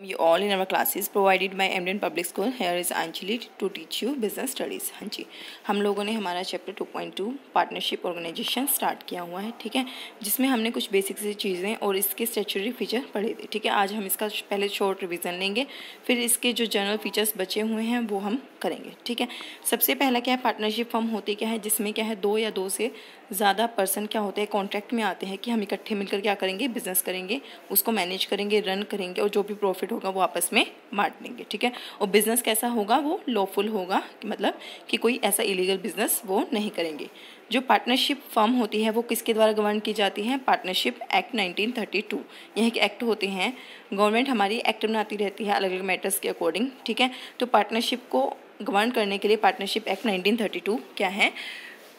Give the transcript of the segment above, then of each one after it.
You all in our classes provided by Emden Public School. Here is Anjali to teach you business studies. हाँ जी हम लोगों ने हमारा chapter 2.2 partnership organisation start किया हुआ है, ठीक है? जिसमें हमने कुछ बेसिक सी चीज़ें और इसके स्टेचुरी फीचर पढ़े थे, ठीक है? आज हम इसका पहले शॉर्ट रिविज़न लेंगे, फिर इसके जो जनरल फीचर्स बचे हुए हैं, वो हम करेंगे, ठीक है? सबसे पहला क्या है? पार्टनरशिप फॉर्म होती क्या है? जिसमें क्या है? दो या दो से ज़्यादा पर्सन क्या होते हैं कॉन्ट्रैक्ट में आते हैं कि हम इकट्ठे मिलकर क्या करेंगे बिज़नेस करेंगे, उसको मैनेज करेंगे रन करेंगे और जो भी प्रॉफिट होगा वो आपस में बांट लेंगे ठीक है? और बिज़नेस कैसा होगा, वो लॉफुल होगा, कि मतलब कि कोई ऐसा इलीगल बिज़नेस वो नहीं करेंगे। जो पार्टनरशिप फर्म होती है, वो किसके द्वारा गवर्न की जाती है? पार्टनरशिप एक्ट 1932 यह के एक्ट होते हैं। गवर्नमेंट हमारी एक्ट बनाती रहती है अलग अलग मैटर्स के अकॉर्डिंग ठीक है? तो पार्टनरशिप को गवर्न करने के लिए पार्टनरशिप एक्ट 1932 क्या है?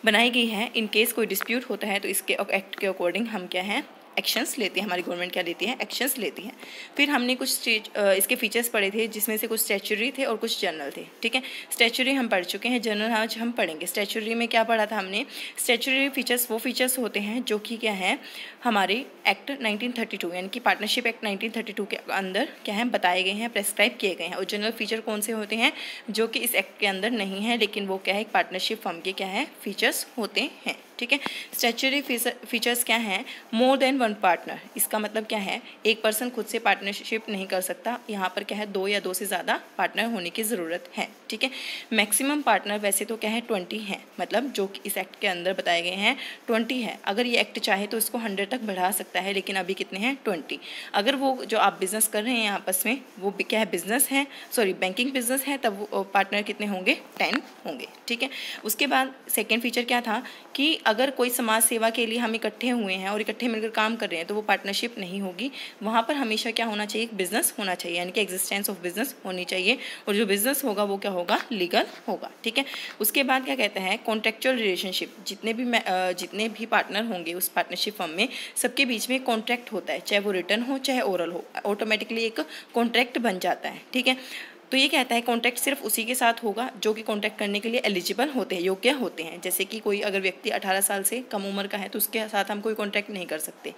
बनाई गई है। इन केस कोई डिस्प्यूट होता है तो इसके एक्ट के अकॉर्डिंग हम क्या है? एक्शंस लेती है, हमारी गवर्नमेंट क्या लेती है? एक्शंस लेती है। फिर हमने कुछ स्टेज इसके फीचर्स पढ़े थे, जिसमें से कुछ स्टैचुरी थे और कुछ जनरल थे, ठीक है? स्टैचुरी हम पढ़ चुके हैं जनरल आज हम पढ़ेंगे। स्टैचुरी में क्या पढ़ा था हमने? स्टैचुरी फीचर्स वो फीचर्स होते हैं, जो कि क्या है, हमारे एक्ट 1932 यानी कि पार्टनरशिप एक्ट 1932 के अंदर क्या है, बताए गए हैं प्रेस्क्राइब किए गए हैं। और जनरल फीचर कौन से होते हैं, जो कि इस एक्ट के अंदर नहीं है, लेकिन वो क्या है, एक पार्टनरशिप फर्म के क्या है फीचर्स होते हैं। ठीक है? स्टेचुरी फीचर्स क्या हैं? मोर देन वन पार्टनर इसका मतलब क्या है? एक पर्सन खुद से पार्टनरशिप नहीं कर सकता। यहाँ पर क्या है? दो या दो से ज़्यादा पार्टनर होने की ज़रूरत है। ठीक है? मैक्सिमम पार्टनर वैसे तो क्या है? ट्वेंटी है। मतलब जो इस एक्ट के अंदर बताए गए हैं ट्वेंटी है। अगर ये एक्ट चाहे तो इसको हंड्रेड तक बढ़ा सकता है, लेकिन अभी कितने हैं? ट्वेंटी अगर वो जो आप बिज़नेस कर रहे हैं आपस में वो क्या है? बिज़नेस है। सॉरी बैंकिंग बिज़नेस है, तब वो पार्टनर कितने होंगे? टेन होंगे। ठीक है? उसके बाद सेकेंड फीचर क्या था कि अगर कोई समाज सेवा के लिए हम इकट्ठे हुए हैं और इकट्ठे मिलकर काम कर रहे हैं तो वो पार्टनरशिप नहीं होगी। वहाँ पर हमेशा क्या होना चाहिए? बिज़नेस होना चाहिए, यानी कि एग्जिस्टेंस ऑफ़ बिज़नेस होनी चाहिए। और जो बिज़नेस होगा, वो क्या लीगल होगा, ठीक है? उसके बाद क्या कहते हैं कॉन्ट्रेक्चुअल रिलेशनशिप जितने भी जितने भी पार्टनर होंगे उस पार्टनरशिप फर्म में, सबके बीच में कॉन्ट्रैक्ट होता है, चाहे वो रिटर्न हो, चाहे ओरल हो। ऑटोमेटिकली एक कॉन्ट्रैक्ट बन जाता है, ठीक है? तो ये कहता है कॉन्टैक्ट सिर्फ़ उसी के साथ होगा जो कि कॉन्टैक्ट करने के लिए एलिजिबल होते हैं, योग्य होते हैं। जैसे कि कोई अगर व्यक्ति 18 साल से कम उम्र का है तो उसके साथ हम कोई कॉन्टैक्ट नहीं कर सकते।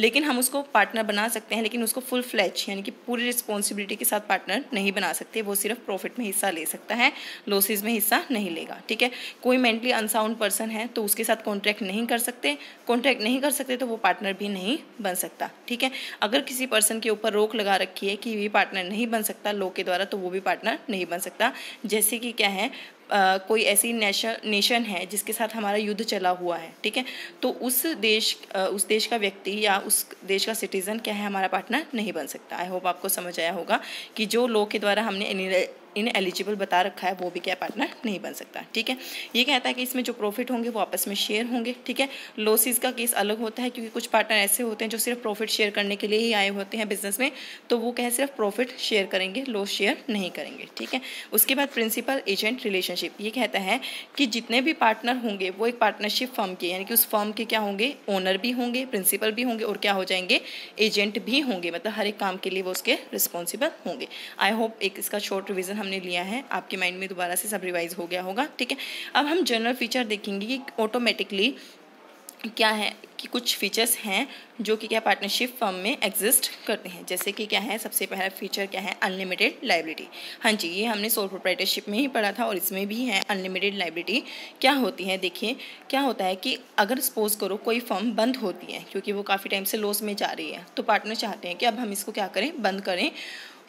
लेकिन हम उसको पार्टनर बना सकते हैं, लेकिन उसको फुल फ्लैच यानी कि पूरी रिस्पॉन्सिबिलिटी के साथ पार्टनर नहीं बना सकते। वो सिर्फ़ प्रॉफिट में हिस्सा ले सकता है लॉसेज में हिस्सा नहीं लेगा, ठीक है? कोई मेंटली अनसाउंड पर्सन है तो उसके साथ कॉन्ट्रैक्ट नहीं कर सकते। कॉन्ट्रैक्ट नहीं कर सकते तो वो पार्टनर भी नहीं बन सकता, ठीक है? अगर किसी पर्सन के ऊपर रोक लगा रखी है कि ये पार्टनर नहीं बन सकता लॉ के द्वारा तो वो भी पार्टनर नहीं बन सकता। जैसे कि क्या है आ, कोई ऐसी नेशन नेशन है जिसके साथ हमारा युद्ध चला हुआ है ठीक है? तो उस देश आ, उस देश का व्यक्ति या उस देश का सिटीज़न क्या है हमारा पार्टनर नहीं बन सकता। आई होप आपको समझ आया होगा कि जो लोग के द्वारा हमने इन एलिजिबल बता रखा है, वो भी क्या पार्टनर नहीं बन सकता, ठीक है? ये कहता है कि इसमें जो प्रॉफिट होंगे, वो आपस में शेयर होंगे, ठीक है? लॉसेज का केस अलग होता है, क्योंकि कुछ पार्टनर ऐसे होते हैं जो सिर्फ़ प्रॉफिट शेयर करने के लिए ही आए होते हैं बिज़नेस में तो वो क्या है, सिर्फ़ प्रॉफिट शेयर करेंगे लॉस शेयर नहीं करेंगे, ठीक है? उसके बाद प्रिंसिपल एजेंट रिलेशनशिप ये कहता है कि जितने भी पार्टनर होंगे, वो एक पार्टनरशिप फर्म के, यानी कि उस फर्म के क्या होंगे? ओनर भी होंगे प्रिंसिपल भी होंगे और क्या हो जाएँगे? एजेंट भी होंगे मतलब हर एक काम के लिए वो उसके रिस्पॉन्सिबल होंगे। आई होप एक इसका शॉर्ट रिविजन हमने लिया है, आपके माइंड में दोबारा से सब रिवाइज हो गया होगा, ठीक है? अब हम जनरल फीचर देखेंगे कि ऑटोमेटिकली क्या है, कि कुछ फीचर्स हैं जो कि क्या पार्टनरशिप फर्म में एग्जिस्ट करते हैं। जैसे कि क्या है, सबसे पहला फीचर क्या है अनलिमिटेड लाइबिलिटी हाँ जी, ये हमने सोल प्रोप्राइटरशिप में ही पढ़ा था और इसमें भी है अनलिमिटेड लाइबिलिटी क्या होती है, देखिए, क्या होता है कि अगर सपोज़ करो कोई फर्म बंद होती है, क्योंकि वो काफ़ी टाइम से लॉस में जा रही है तो पार्टनर चाहते हैं कि अब हम इसको क्या करें, बंद करें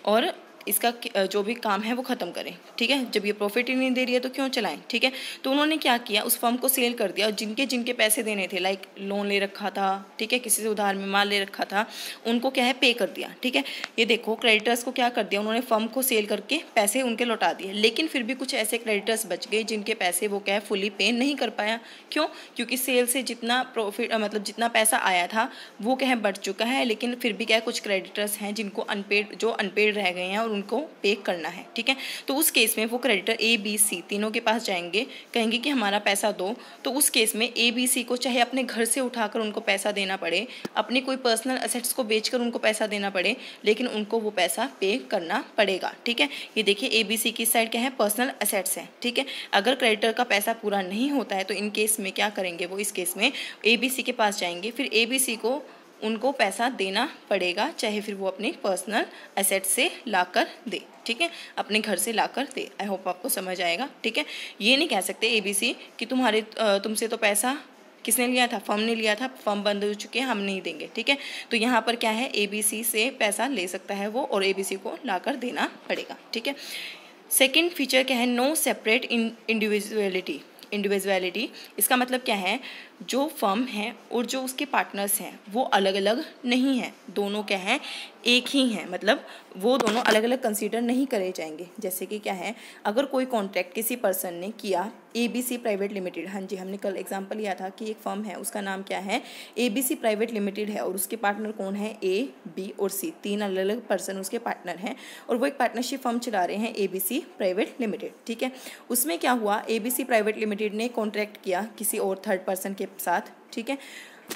और इसका जो भी काम है वो ख़त्म करें, ठीक है? जब ये प्रॉफिट ही नहीं दे रही है तो क्यों चलाएँ, ठीक है? तो उन्होंने क्या किया, उस फर्म को सेल कर दिया और जिनके जिनके पैसे देने थे लाइक लोन ले रखा था, ठीक है? किसी से उधार में माल ले रखा था, उनको क्या है? पे कर दिया, ठीक है? ये देखो क्रेडिटर्स को क्या कर दिया, उन्होंने फर्म को सेल करके पैसे उनके लौटा दिए, लेकिन फिर भी कुछ ऐसे क्रेडिटर्स बच गए जिनके पैसे वो क्या है? फुली पे नहीं कर पाया। क्यों? क्योंकि सेल से जितना प्रॉफिट मतलब जितना पैसा आया था, वो क्या है? बढ़ चुका है, लेकिन फिर भी क्या है? कुछ क्रेडिटर्स हैं जिनको अनपेड जो अनपेड रह गए हैं और उनको पे करना है, ठीक है? तो उस केस में वो क्रेडिटर ए बी सी तीनों के पास जाएँगे, कहेंगे कि हमारा पैसा दो तो उस केस में ए बी सी को चाहे अपने घर से उठाकर उनको पैसा देना पड़े, अपनी कोई पर्सनल असेट्स को बेचकर उनको पैसा देना पड़े, लेकिन उनको वो पैसा पे करना पड़ेगा, ठीक है? ये देखिए ए बी सी की साइड क्या है? पर्सनल असेट्स है, ठीक है? अगर क्रेडिटर का पैसा पूरा नहीं होता है तो इन केस में क्या करेंगे? वो इस केस में ए बी सी के पास जाएँगे, फिर ए बी सी को उनको पैसा देना पड़ेगा, चाहे फिर वो अपने पर्सनल एसेट से ला कर दे, ठीक है? अपने घर से ला कर दे। आई होप आपको समझ आएगा, ठीक है? ये नहीं कह सकते ए बी सी कि तुम्हारे तुमसे तो पैसा किसने लिया था? फर्म ने लिया था, फर्म बंद हो चुके हैं, हम नहीं देंगे, ठीक है? तो यहाँ पर क्या है? ए बी सी पैसा ले सकता है वो और ए बी सी को ला कर देना पड़ेगा, ठीक है? सेकेंड फीचर क्या है? नो सेपरेट इंडिविजुअलिटी इंडिविजुअलिटी इसका मतलब क्या है? जो फर्म है और जो उसके पार्टनर्स हैं, वो अलग अलग नहीं हैं। दोनों क्या हैं? एक ही हैं। मतलब वो दोनों अलग अलग कंसीडर नहीं करे जाएँगे। जैसे कि क्या है, अगर कोई कॉन्ट्रैक्ट किसी पर्सन ने किया A B C private limited हाँ जी, हमने कल एग्जांपल लिया था कि एक फर्म है, उसका नाम क्या है? A B C private limited है और उसके पार्टनर कौन है? ए बी और सी तीन अलग अलग पर्सन उसके पार्टनर हैं और वो एक पार्टनरशिप फर्म चला रहे हैं A B C private limited ठीक है? उसमें क्या हुआ? A B C private limited ने कॉन्ट्रैक्ट किया किसी और थर्ड पर्सन के साथ, ठीक है?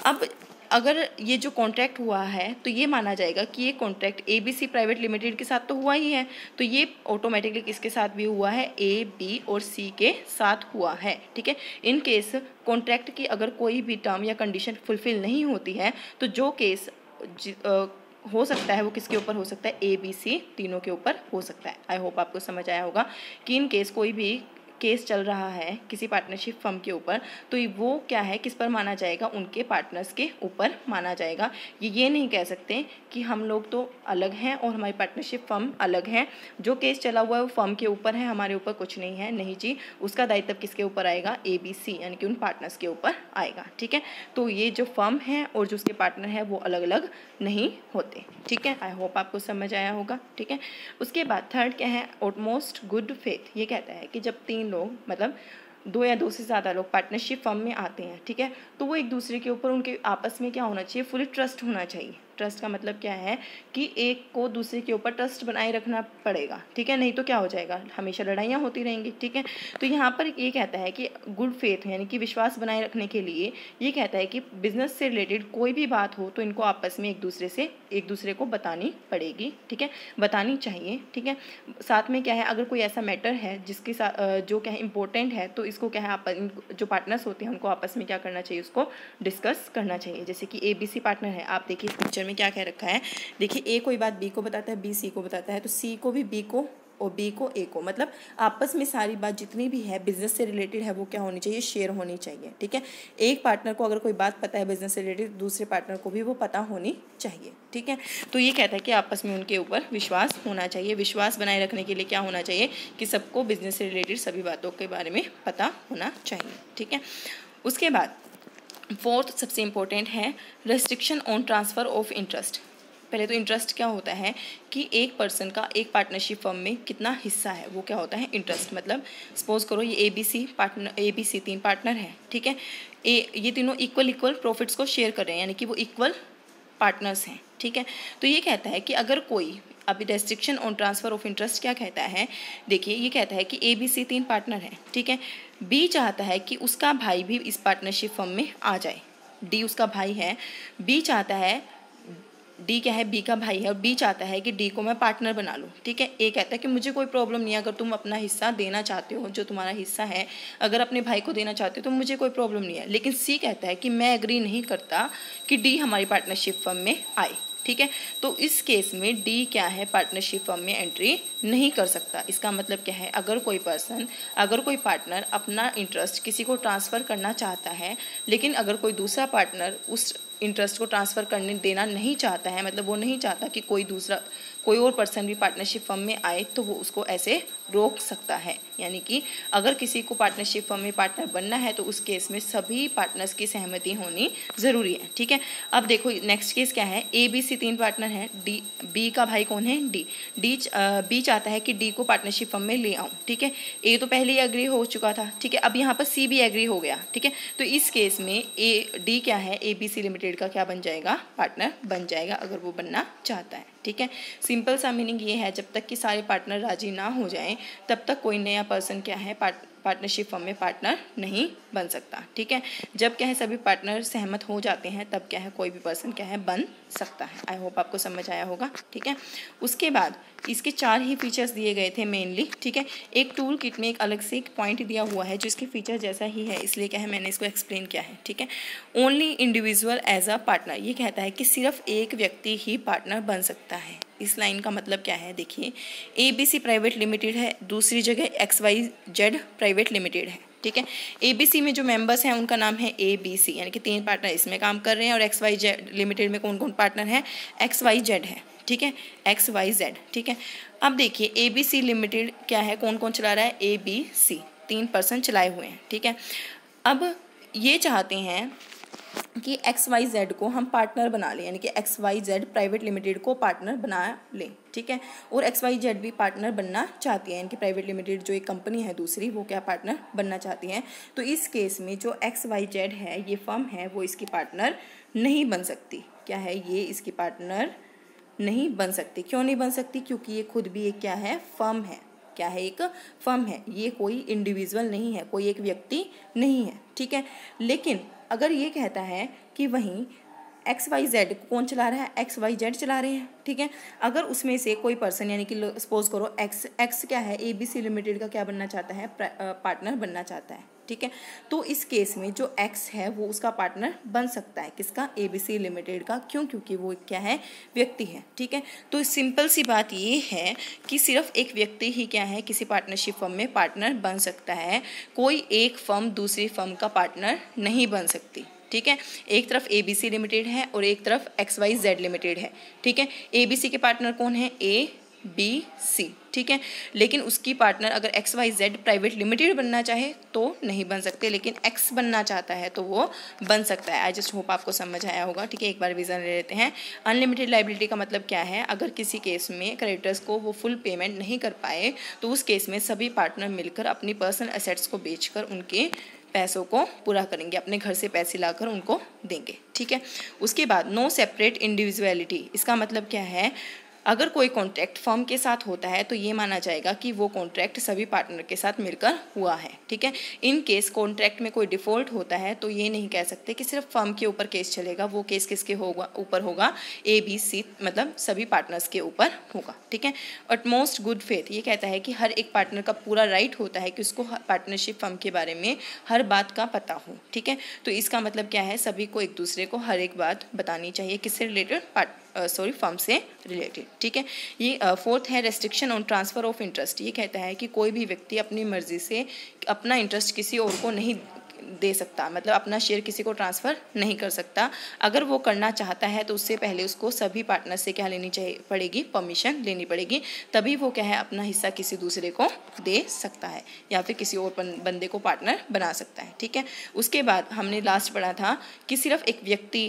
अब अगर ये जो कॉन्ट्रैक्ट हुआ है तो ये माना जाएगा कि ये contract A B C private limited के साथ तो हुआ ही है तो ये ऑटोमेटिकली किसके साथ भी हुआ है? ए बी और सी के साथ हुआ है, ठीक है? इन केस कॉन्ट्रैक्ट की अगर कोई भी टर्म या कंडीशन फुलफिल नहीं होती है तो जो केस हो सकता है वो किसके ऊपर हो सकता है? ए बी सी तीनों के ऊपर हो सकता है। आई होप आपको समझ आया होगा कि इन केस कोई भी केस चल रहा है किसी पार्टनरशिप फर्म के ऊपर तो वो क्या है, किस पर माना जाएगा? उनके पार्टनर्स के ऊपर माना जाएगा। ये ये नहीं कह सकते कि हम लोग तो अलग हैं और हमारी पार्टनरशिप फर्म अलग है। जो केस चला हुआ है, वो फर्म के ऊपर है, हमारे ऊपर कुछ नहीं है। नहीं जी, उसका दायित्व किसके ऊपर आएगा? ए बी सी यानी कि उन पार्टनर्स के ऊपर आएगा, ठीक है? तो ये जो फर्म है और जो उसके पार्टनर है, वो अलग अलग नहीं होते, ठीक है? आई होप आपको समझ आया होगा, ठीक है? उसके बाद थर्ड क्या है? ऑटमोस्ट गुड फेथ ये कहता है कि जब तीन लोग मतलब दो या दो से ज़्यादा लोग पार्टनरशिप फर्म में आते हैं, ठीक है? तो वो एक दूसरे के ऊपर उनके आपस में क्या होना चाहिए? फुली ट्रस्ट होना चाहिए। ट्रस्ट का मतलब क्या है कि एक को दूसरे के ऊपर ट्रस्ट बनाए रखना पड़ेगा, ठीक है? नहीं तो क्या हो जाएगा? हमेशा लड़ाइयाँ होती रहेंगी, ठीक है? तो यहाँ पर ये कहता है कि गुड फेथ यानी कि विश्वास बनाए रखने के लिए ये कहता है कि बिज़नेस से रिलेटेड कोई भी बात हो तो इनको आपस में एक दूसरे से, एक दूसरे को बतानी पड़ेगी, ठीक है? बतानी चाहिए, ठीक है? साथ में क्या है, अगर कोई ऐसा मैटर है जिसके साथ जो क्या है इंपॉर्टेंट है तो इसको क्या है आप जो पार्टनर्स होते हैं उनको आपस में क्या करना चाहिए, उसको डिस्कस करना चाहिए। जैसे कि ए बी सी पार्टनर है, आप देखिए इस पिक्चर में क्या कह रखा है? देखिए ए कोई बात बी को बताता है बी सी को बताता है तो सी को भी बी को और बी को ए को। मतलब आपस में सारी बात जितनी भी है बिज़नेस से रिलेटेड है, वो क्या होनी चाहिए? शेयर होनी चाहिए, ठीक है? एक पार्टनर को अगर कोई बात पता है बिज़नेस से रिलेटेड दूसरे पार्टनर को भी वो पता होनी चाहिए, ठीक है? तो ये कहता है कि आपस में उनके ऊपर विश्वास होना चाहिए। विश्वास बनाए रखने के लिए क्या होना चाहिए? कि सबको बिज़नेस से रिलेटेड सभी बातों के बारे में पता होना चाहिए, ठीक है? उसके बाद फोर्थ सबसे इम्पोर्टेंट है restriction on transfer of interest पहले तो इंटरेस्ट क्या होता है कि एक पर्सन का एक पार्टनरशिप फर्म में कितना हिस्सा है, वो क्या होता है? इंटरेस्ट मतलब सपोज़ करो ये A B C partner A B C तीन पार्टनर हैं, ठीक है? ए ये तीनों इक्वल इक्वल प्रॉफिट्स को शेयर कर रहे हैं, यानी कि वो इक्वल पार्टनर्स हैं, ठीक है? तो ये कहता है कि अगर कोई अभी restriction on transfer of interest क्या कहता है? देखिए, ये कहता है कि ए बी सी तीन पार्टनर हैं, ठीक है? बी चाहता है कि उसका भाई भी इस पार्टनरशिप फर्म में आ जाए। डी उसका भाई है। बी चाहता है डी क्या है? बी का भाई है और बी चाहता है कि डी को मैं पार्टनर बना लूँ, ठीक है? ए कहता है कि मुझे कोई प्रॉब्लम नहीं है, अगर तुम अपना हिस्सा देना चाहते हो, जो तुम्हारा हिस्सा है, अगर अपने भाई को देना चाहते हो तो मुझे कोई प्रॉब्लम नहीं है। लेकिन सी कहता है कि मैं एग्री नहीं करता कि डी हमारी पार्टनरशिप फर्म में आए। ठीक है? तो इस केस में डी क्या है? पार्टनरशिप फर्म में एंट्री नहीं कर सकता। इसका मतलब क्या है? अगर कोई पर्सन अगर कोई पार्टनर अपना इंटरेस्ट किसी को ट्रांसफ़र करना चाहता है, लेकिन अगर कोई दूसरा पार्टनर उस इंटरेस्ट को ट्रांसफ़र करने देना नहीं चाहता है मतलब वो नहीं चाहता कि कोई दूसरा कोई और पर्सन भी पार्टनरशिप फर्म में आए तो वो उसको ऐसे रोक सकता है। यानी कि अगर किसी को पार्टनरशिप फर्म में पार्टनर बनना है तो उस केस में सभी पार्टनर्स की सहमति होनी ज़रूरी है। ठीक है? अब देखो नेक्स्ट केस क्या है? ए बी सी तीन पार्टनर हैं। डी बी का भाई कौन है? डी डी बी चाहता है कि डी को पार्टनरशिप फर्म में ले आऊँ। ठीक है? ए तो पहले ही एग्री हो चुका था। ठीक है? अब यहाँ पर सी भी एग्री हो गया। ठीक है? तो इस केस में ए डी क्या है? ए बी सी लिमिटेड का क्या बन जाएगा? पार्टनर बन जाएगा, अगर वो बनना चाहता है। ठीक है? सिंपल सा मीनिंग ये है, जब तक कि सारे पार्टनर राज़ी ना हो जाएँ, तब तक कोई नया पर्सन क्या है? पार्ट पार्टनरशिप फर्म में पार्टनर नहीं बन सकता, ठीक है? जब क्या है सभी पार्टनर सहमत हो जाते हैं, तब क्या है कोई भी पर्सन क्या है बन सकता है। आई होप आपको समझ आया होगा, ठीक है? उसके बाद इसके चार ही फीचर्स दिए गए थे मेनली ठीक है? एक टूल किट में एक अलग से एक पॉइंट दिया हुआ है जो इसके फीचर जैसा ही है, इसलिए क्या है मैंने इसको एक्सप्लेन किया है, ठीक है? Only individual as a partner ये कहता है कि सिर्फ़ एक व्यक्ति ही पार्टनर बन सकता है। इस लाइन का मतलब क्या है? देखिए A B C private limited है, दूसरी जगह X Y Z private limited है, ठीक है? ए बी सी में जो मेंबर्स हैं, उनका नाम है ए बी सी यानी कि तीन पार्टनर इसमें काम कर रहे हैं और एक्स वाई जेड लिमिटेड में कौन कौन पार्टनर है? एक्स वाई जेड है, ठीक है? एक्स वाई जेड ठीक है? अब देखिए ए बी सी लिमिटेड क्या है? कौन कौन चला रहा है? ए बी सी तीन पर्सन चलाए हुए हैं, ठीक है? अब ये चाहते हैं कि एक्स वाई जेड को हम पार्टनर बना लें, यानी कि X Y Z private limited को पार्टनर बना लें, ठीक है? और एक्स वाई जेड भी पार्टनर बनना चाहती है, यानी कि प्राइवेट लिमिटेड जो एक कंपनी है दूसरी, वो क्या पार्टनर बनना चाहती है? तो इस केस में जो एक्स वाई जेड है, ये फर्म है, वो इसकी पार्टनर नहीं बन सकती। क्या है? ये इसकी पार्टनर नहीं बन सकती। क्यों नहीं बन सकती? क्योंकि ये खुद भी एक क्या है? फर्म है। क्या है? एक फर्म है। ये कोई इंडिविजुअल नहीं है, कोई एक व्यक्ति नहीं है, ठीक है? लेकिन अगर ये कहता है कि वहीं एक्स वाई जेड कौन चला रहा है? एक्स वाई जेड चला रहे हैं, ठीक है? अगर उसमें से कोई पर्सन यानी कि सपोज़ करो एक्स एक्स क्या है? ए बी सी लिमिटेड का क्या बनना चाहता है? पार्टनर बनना चाहता है, ठीक है? तो इस केस में जो एक्स है, वो उसका पार्टनर बन सकता है। किसका? ए बी सी लिमिटेड का। क्यों? क्योंकि वो क्या है? व्यक्ति है, ठीक है? तो सिंपल सी बात ये है कि सिर्फ़ एक व्यक्ति ही क्या है? किसी पार्टनरशिप फर्म में पार्टनर बन सकता है। कोई एक फर्म दूसरी फर्म का पार्टनर नहीं बन सकती ठीक है? एक तरफ़ ए बी सी लिमिटेड है और एक तरफ़ एक्स वाई जेड लिमिटेड है। ठीक है? ए बी सी के पार्टनर कौन है? ए बी सी ठीक है? लेकिन उसकी पार्टनर अगर X Y Z private limited बनना चाहे तो नहीं बन सकते, लेकिन एक्स बनना चाहता है तो वो बन सकता है। आई जस्ट होप आपको समझ आया होगा। ठीक है? एक बार विजन ले लेते हैं। अनलिमिटेड लाइबिलिटी का मतलब क्या है? अगर किसी केस में क्रेडिटर्स को वो फुल पेमेंट नहीं कर पाए तो उस केस में सभी पार्टनर मिलकर अपनी पर्सनल एसेट्स को बेचकर उनके पैसों को पूरा करेंगे, अपने घर से पैसे लाकर उनको देंगे, ठीक है? उसके बाद नो सेपरेट इंडिविजुअलिटी इसका मतलब क्या है? अगर कोई कॉन्ट्रैक्ट फर्म के साथ होता है तो ये माना जाएगा कि वो कॉन्ट्रैक्ट सभी पार्टनर के साथ मिलकर हुआ है, ठीक है? इन केस कॉन्ट्रैक्ट में कोई डिफ़ॉल्ट होता है तो ये नहीं कह सकते कि सिर्फ़ फर्म के ऊपर केस चलेगा, वो केस किसके होगा, ऊपर होगा? ए बी सी मतलब सभी पार्टनर्स के ऊपर होगा, ठीक है? बट मोस्ट गुड फेथ ये कहता है कि हर एक पार्टनर का पूरा राइट होता है कि उसको पार्टनरशिप फर्म के बारे में हर बात का पता हो, ठीक है? तो इसका मतलब क्या है? सभी को एक दूसरे को हर एक बात बतानी चाहिए, किससे रिलेटेड पार्ट सॉरी फर्म से रिलेटेड ठीक है? ये फोर्थ है restriction on transfer of interest ये कहता है कि कोई भी व्यक्ति अपनी मर्ज़ी से अपना इंटरेस्ट किसी और को नहीं दे सकता मतलब अपना शेयर किसी को ट्रांसफ़र नहीं कर सकता। अगर वो करना चाहता है तो उससे पहले उसको सभी पार्टनर से क्या लेनी चाहिए? पड़ेगी परमिशन लेनी पड़ेगी। तभी वो क्या है? अपना हिस्सा किसी दूसरे को दे सकता है या फिर किसी और बंदे को पार्टनर बना सकता है, ठीक है? उसके बाद हमने लास्ट पढ़ा था कि सिर्फ़ एक व्यक्ति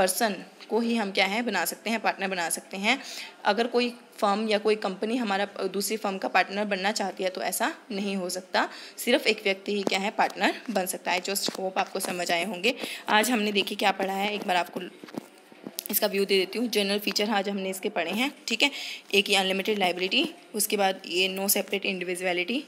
पर्सन को ही हम क्या है, बना सकते हैं पार्टनर बना सकते हैं। अगर कोई फर्म या कोई कंपनी हमारा, दूसरी फर्म का पार्टनर बनना चाहती है तो ऐसा नहीं हो सकता। सिर्फ़ एक व्यक्ति ही क्या है पार्टनर बन सकता है जस्ट होप आपको समझ आए होंगे। आज हमने देखिए क्या पढ़ा है, एक बार आपको इसका व्यू दे देती हूँ। जनरल फीचर आज हमने इसके पढ़े हैं, ठीक है? एक ये अनलिमिटेड लाइबिलिटी उसके बाद ये no separate individuality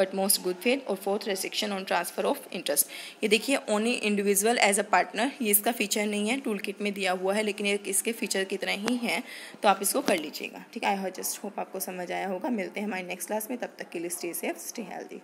utmost good faith और fourth restriction on transfer of interest ये देखिए only individual as a partner ये इसका फीचर नहीं है टूल किट में दिया हुआ है, लेकिन इसके फीचर की तरह ही है तो आप इसको कर लीजिएगा। ठीक है आई जस्ट होप आपको समझ आया होगा। मिलते हैं हमारे नेक्स्ट क्लास में, तब तक के लिए स्टे सेफ़ स्टे हेल्दी